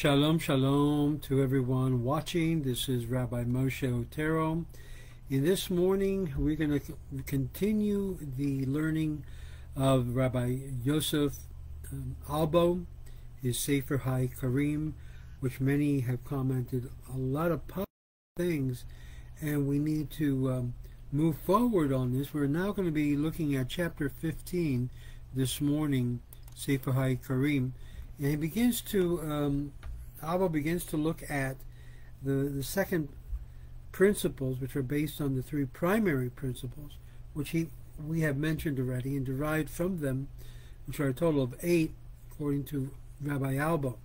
Shalom, shalom to everyone watching. This is Rabbi Moshe Otero. In this morning, we're going to continue the learning of Rabbi Yosef um, Albo, his Sefer Hai Karim, which many have commented a lot of positive things, and we need to um, move forward on this. We're now going to be looking at chapter 15 this morning, Sefer HaIkkarim, and he begins to um, Albo begins to look at the, the second principles, which are based on the three primary principles, which he we have mentioned already and derived from them, which are a total of eight, according to Rabbi Albo.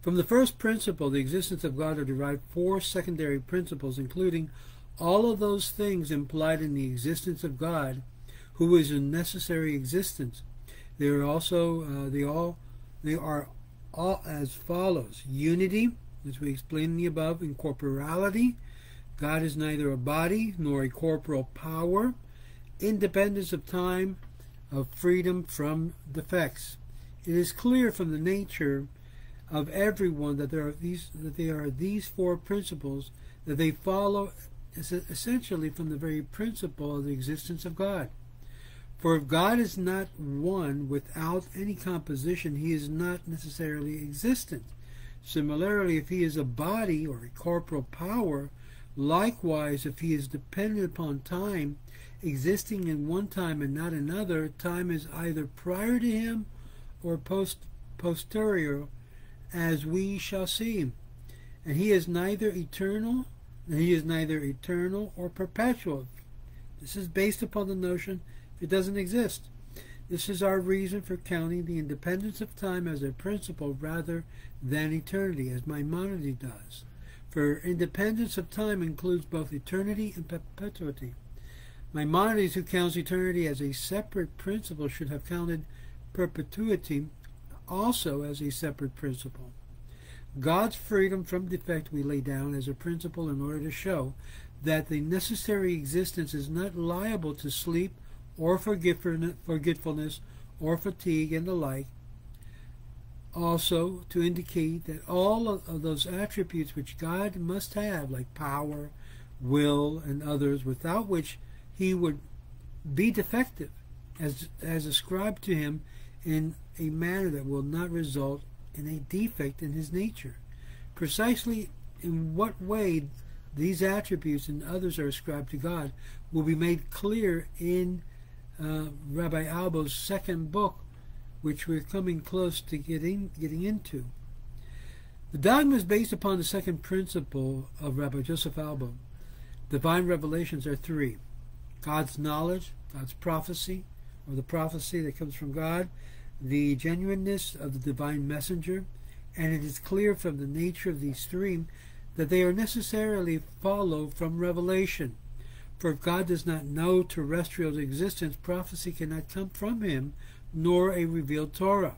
From the first principle, the existence of God, are derived four secondary principles, including all of those things implied in the existence of God, who is a necessary existence. They are also uh, they all they are all as follows unity, as we explained in the above, incorporeality. God is neither a body nor a corporal power, independence of time, of freedom from defects. It is clear from the nature of everyone that there are these that they are these four principles that they follow essentially from the very principle of the existence of God. For if God is not one without any composition, he is not necessarily existent. Similarly, if he is a body or a corporal power, likewise, if he is dependent upon time, existing in one time and not another, time is either prior to him or post posterior, as we shall see. And he is neither eternal, and he is neither eternal or perpetual. This is based upon the notion it doesn't exist. This is our reason for counting the independence of time as a principle rather than eternity, as Maimonides does. For independence of time includes both eternity and perpetuity. Maimonides, who counts eternity as a separate principle, should have counted perpetuity also as a separate principle. God's freedom from defect we lay down as a principle in order to show that the necessary existence is not liable to sleep or forgetfulness or fatigue and the like. Also, to indicate that all of those attributes which God must have, like power, will, and others, without which he would be defective, as, as ascribed to him in a manner that will not result in a defect in his nature. Precisely in what way these attributes and others are ascribed to God will be made clear in uh, Rabbi Albo's second book, which we're coming close to getting getting into. The dogma is based upon the second principle of Rabbi Joseph Albo. Divine revelations are three God's knowledge, God's prophecy, or the prophecy that comes from God, the genuineness of the divine messenger, and it is clear from the nature of these three that they are necessarily follow from revelation. For if God does not know terrestrial existence, prophecy cannot come from him, nor a revealed Torah.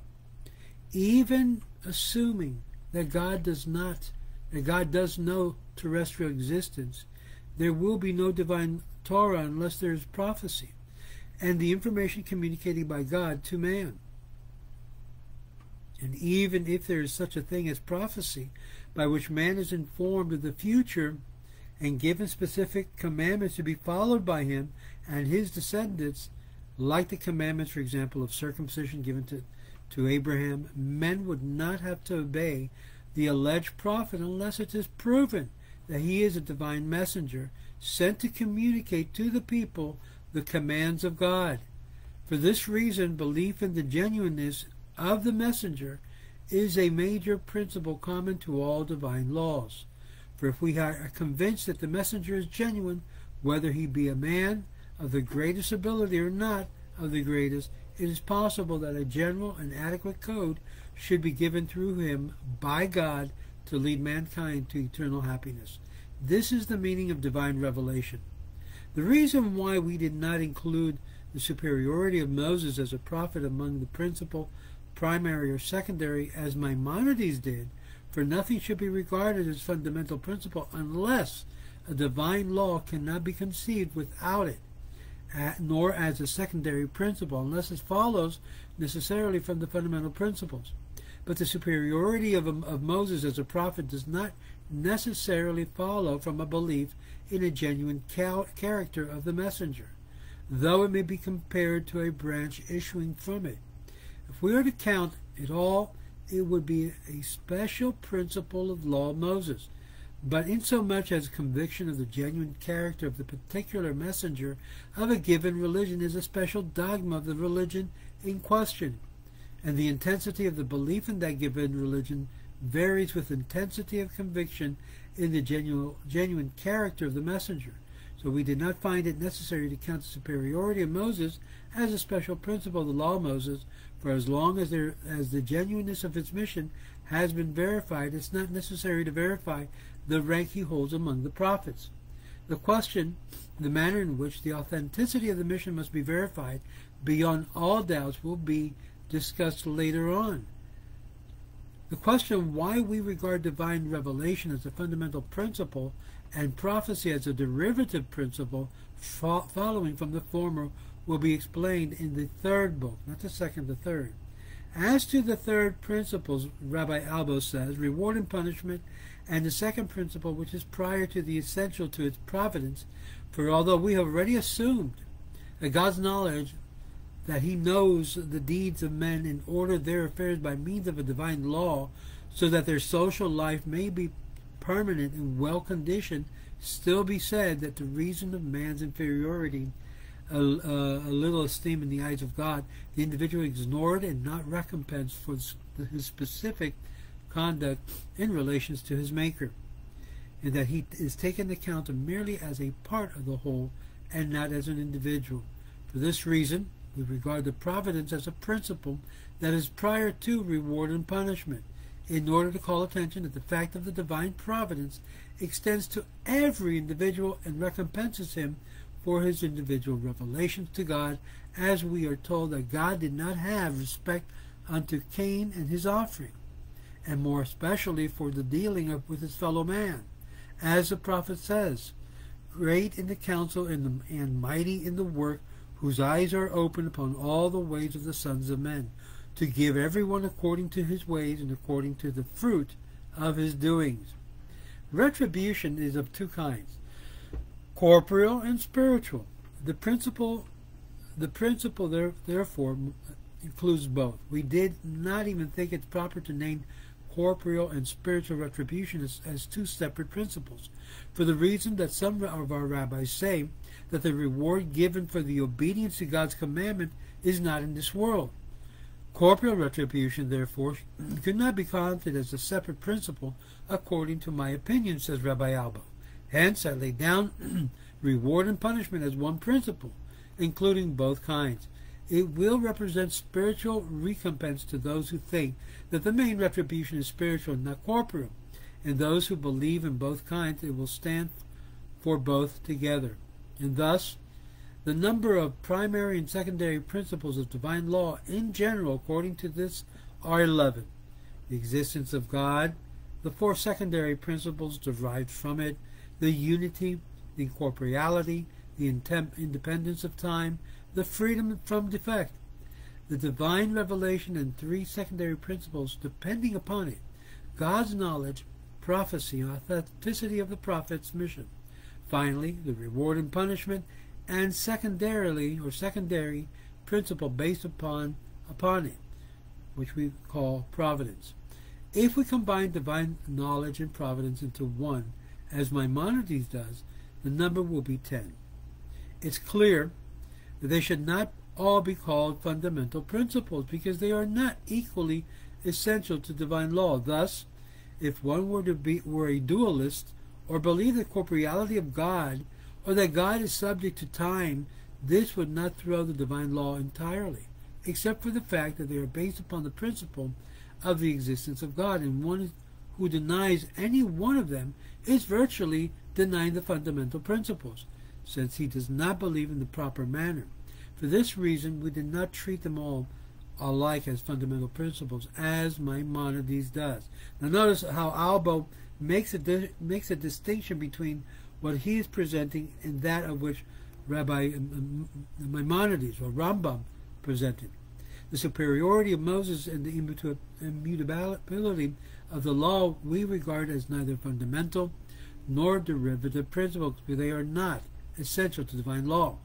Even assuming that God does not, that God does know terrestrial existence, there will be no divine Torah unless there is prophecy and the information communicated by God to man. And even if there is such a thing as prophecy, by which man is informed of the future, and given specific commandments to be followed by him and his descendants, like the commandments, for example, of circumcision given to, to Abraham, men would not have to obey the alleged prophet unless it is proven that he is a divine messenger sent to communicate to the people the commands of God. For this reason, belief in the genuineness of the messenger is a major principle common to all divine laws. For if we are convinced that the messenger is genuine, whether he be a man of the greatest ability or not of the greatest, it is possible that a general and adequate code should be given through him by God to lead mankind to eternal happiness. This is the meaning of divine revelation. The reason why we did not include the superiority of Moses as a prophet among the principal, primary, or secondary as Maimonides did for nothing should be regarded as fundamental principle unless a divine law cannot be conceived without it, nor as a secondary principle, unless it follows necessarily from the fundamental principles. but the superiority of, um, of Moses as a prophet does not necessarily follow from a belief in a genuine character of the messenger, though it may be compared to a branch issuing from it. If we are to count it all, it would be a special principle of law of Moses, but insomuch as conviction of the genuine character of the particular messenger of a given religion is a special dogma of the religion in question, and the intensity of the belief in that given religion varies with intensity of conviction in the genuine, genuine character of the messenger. So we did not find it necessary to count the superiority of Moses as a special principle of the law of Moses, for as long as there as the genuineness of its mission has been verified, it's not necessary to verify the rank he holds among the prophets. The question, the manner in which the authenticity of the mission must be verified beyond all doubts will be discussed later on. The question why we regard divine revelation as a fundamental principle and prophecy as a derivative principle fo following from the former will be explained in the third book, not the second, the third. As to the third principles, Rabbi Albo says, reward and punishment, and the second principle, which is prior to the essential to its providence, for although we have already assumed that God's knowledge that he knows the deeds of men and order their affairs by means of a divine law, so that their social life may be permanent and well conditioned, still be said that the reason of man's inferiority, a, a, a, little esteem in the eyes of God, the individual ignored and not recompensed for his specific conduct in relations to his Maker, and that he is taken account of merely as a part of the whole and not as an individual. For this reason, we regard the providence as a principle that is prior to reward and punishment, in order to call attention that the fact of the divine providence extends to every individual and recompenses him for his individual revelations to God, as we are told that God did not have respect unto Cain and his offering, and more especially for the dealing of, with his fellow man. As the prophet says, Great in the counsel and, and mighty in the work whose eyes are open upon all the ways of the sons of men, to give everyone according to his ways and according to the fruit of his doings. Retribution is of two kinds corporeal and spiritual. The principle the principle there, therefore includes both. We did not even think it's proper to name corporeal and spiritual retribution as, as two separate principles, for the reason that some of our rabbis say that the reward given for the obedience to God's commandment is not in this world. Corporal retribution, therefore, could not be counted as a separate principle, according to my opinion, says Rabbi Albo. Hence, I lay down reward and punishment as one principle, including both kinds. It will represent spiritual recompense to those who think that the main retribution is spiritual, not corporal, and those who believe in both kinds, it will stand for both together. And thus, the number of primary and secondary principles of divine law in general, according to this, are 11. The existence of God, the four secondary principles derived from it, the unity, the incorporeality, the independence of time, the freedom from defect, the divine revelation, and three secondary principles depending upon it God's knowledge, prophecy, and authenticity of the prophet's mission. Finally, the reward and punishment, and secondarily or secondary principle based upon upon it, which we call providence. If we combine divine knowledge and providence into one, as Maimonides does, the number will be ten. It's clear that they should not all be called fundamental principles because they are not equally essential to divine law. Thus, if one were to be were a dualist, or believe the corporeality of God, or that God is subject to time, this would not throw the divine law entirely, except for the fact that they are based upon the principle of the existence of God, and one who denies any one of them is virtually denying the fundamental principles, since he does not believe in the proper manner. For this reason, we did not treat them all alike as fundamental principles, as Maimonides does. Now notice how Albo makes a makes a distinction between what he is presenting and that of which Rabbi Maimonides or Rambam presented. the superiority of Moses and the immutability of the law we regard as neither fundamental nor derivative principles, for they are not essential to divine law.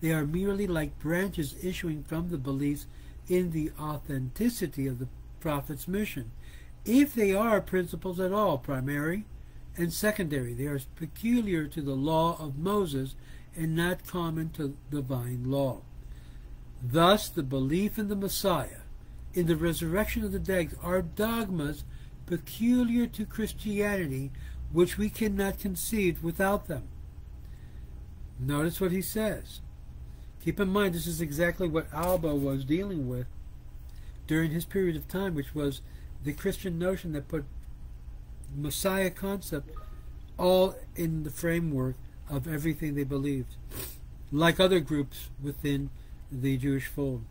They are merely like branches issuing from the beliefs in the authenticity of the prophet's mission. If they are principles at all, primary and secondary, they are peculiar to the law of Moses and not common to divine law. Thus, the belief in the Messiah, in the resurrection of the dead, are dogmas peculiar to Christianity, which we cannot conceive without them. Notice what he says. Keep in mind, this is exactly what Albo was dealing with during his period of time, which was the Christian notion that put Messiah concept all in the framework of everything they believed, like other groups within the Jewish fold.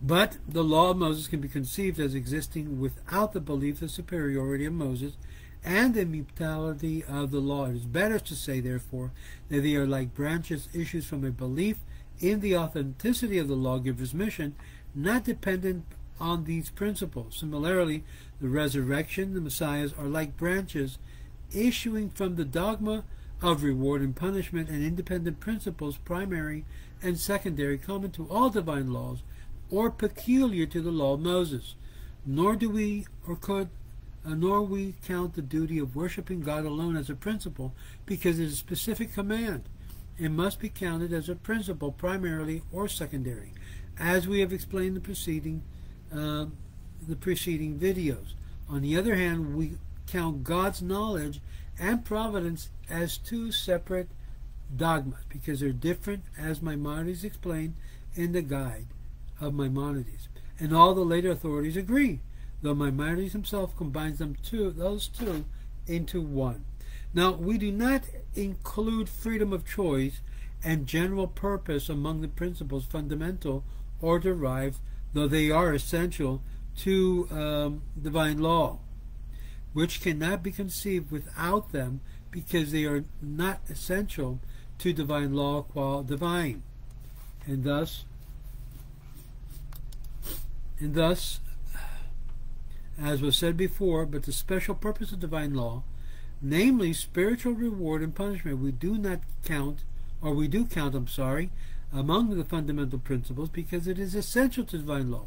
But the law of Moses can be conceived as existing without the belief of superiority of Moses and the immutability of the law. It is better to say, therefore, that they are like branches issues from a belief in the authenticity of the lawgiver's mission, not dependent on these principles. Similarly, the resurrection, the messiahs, are like branches issuing from the dogma of reward and punishment and independent principles, primary and secondary, common to all divine laws, or peculiar to the law of Moses. Nor do we or could uh, nor we count the duty of worshiping God alone as a principle, because it is a specific command. It must be counted as a principle, primarily or secondary, as we have explained the preceding uh, the preceding videos. On the other hand, we count God's knowledge and providence as two separate dogmas because they're different, as Maimonides explained in the guide of Maimonides. And all the later authorities agree, though Maimonides himself combines them two, those two into one. Now, we do not include freedom of choice and general purpose among the principles fundamental or derived, though they are essential to um, divine law, which cannot be conceived without them because they are not essential to divine law qua divine. And thus, and thus, as was said before, but the special purpose of divine law, namely spiritual reward and punishment, we do not count, or we do count, I'm sorry, among the fundamental principles because it is essential to divine law.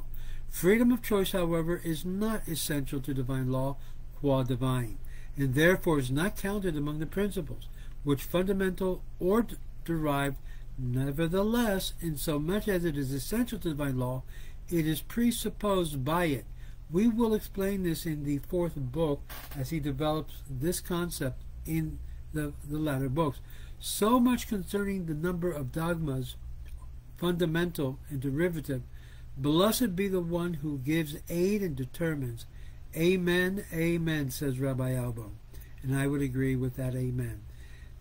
Freedom of choice, however, is not essential to divine law qua divine, and therefore is not counted among the principles, which fundamental or derived, nevertheless, in so much as it is essential to divine law, it is presupposed by it. We will explain this in the fourth book as he develops this concept in the, the latter books. So much concerning the number of dogmas, fundamental and derivative, Blessed be the one who gives aid and determines. Amen, amen, says Rabbi Albo. And I would agree with that amen.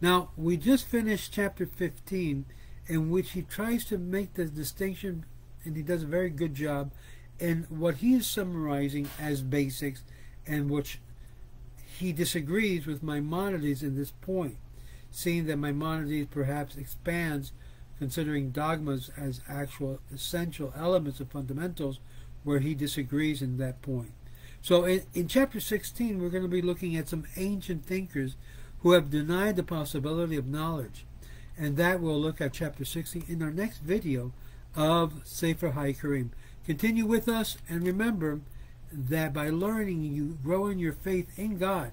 Now, we just finished chapter 15, in which he tries to make the distinction, and he does a very good job, in what he is summarizing as basics, and which he disagrees with Maimonides in this point, seeing that Maimonides perhaps expands considering dogmas as actual essential elements of fundamentals, where he disagrees in that point. So in, in chapter 16, we're going to be looking at some ancient thinkers who have denied the possibility of knowledge. And that we'll look at chapter 16 in our next video of Sefer HaIkkarim. Continue with us and remember that by learning you grow in your faith in God.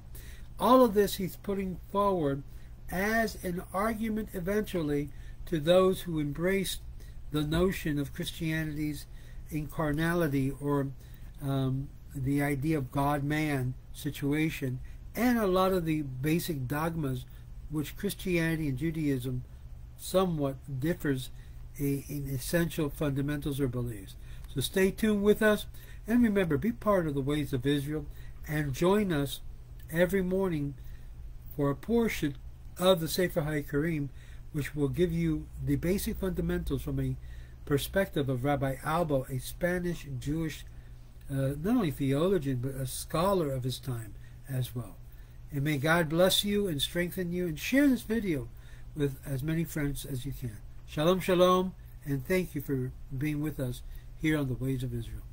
All of this he's putting forward as an argument eventually to those who embraced the notion of Christianity's incarnality or um, the idea of God man situation and a lot of the basic dogmas which Christianity and Judaism somewhat differs in essential fundamentals or beliefs. So stay tuned with us and remember, be part of the ways of Israel and join us every morning for a portion of the Sefer HaIkkarim which will give you the basic fundamentals from a perspective of Rabbi Albo, a Spanish Jewish, uh, not only theologian, but a scholar of his time as well. And may God bless you and strengthen you and share this video with as many friends as you can. Shalom, shalom, and thank you for being with us here on the Ways of Israel.